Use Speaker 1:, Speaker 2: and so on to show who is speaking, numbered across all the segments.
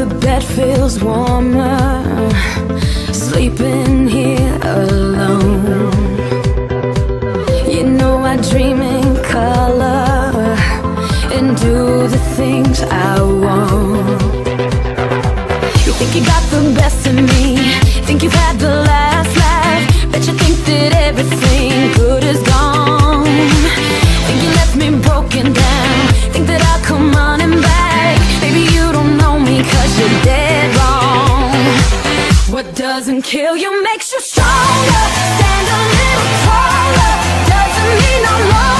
Speaker 1: the bed feels warmer. Sleeping here alone. You know I dream in color And do the things I want. You think you got the best of me Think you've had the last laugh Bet you think that everything good is gone. Think you left me broken down Think that I'll come on What doesn't kill you makes you stronger. Stand a little taller. Doesn't mean no longer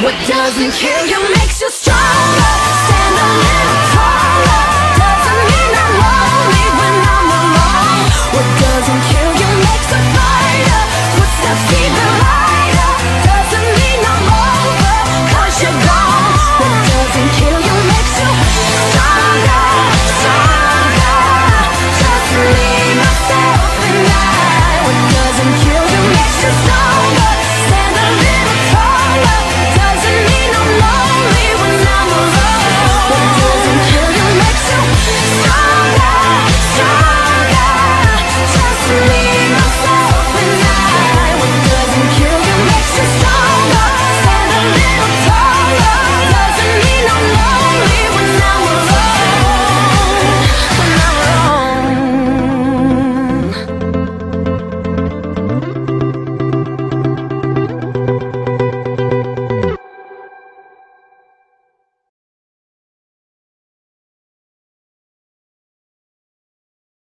Speaker 1: What doesn't kill you makes you stronger.